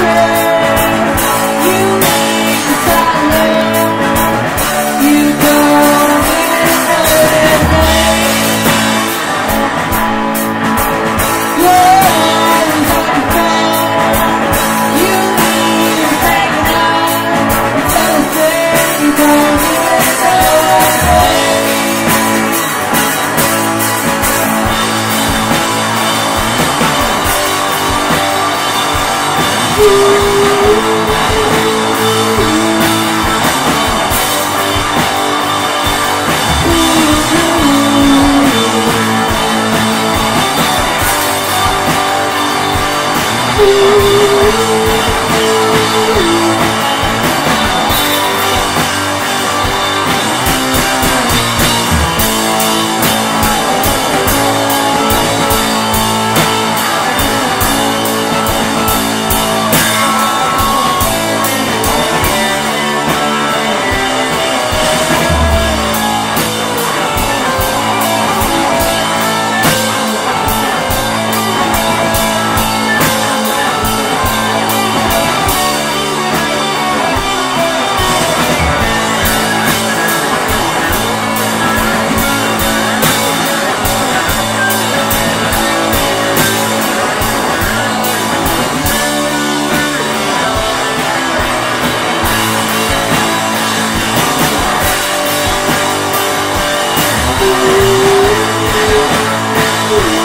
trip Ooh. Ooh, ooh.